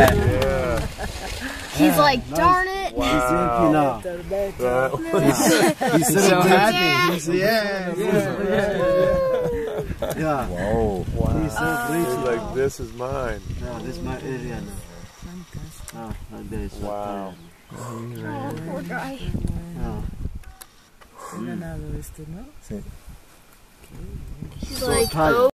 Yeah. He's like, darn it. Wow. That- He's so happy. He's, yeah, yeah. Yeah. Whoa. He's so He's like, this is mine. Yeah, this is my area now. Oh, like this. Wow. Oh, poor guy. Yeah. Hmm. He's like, oh.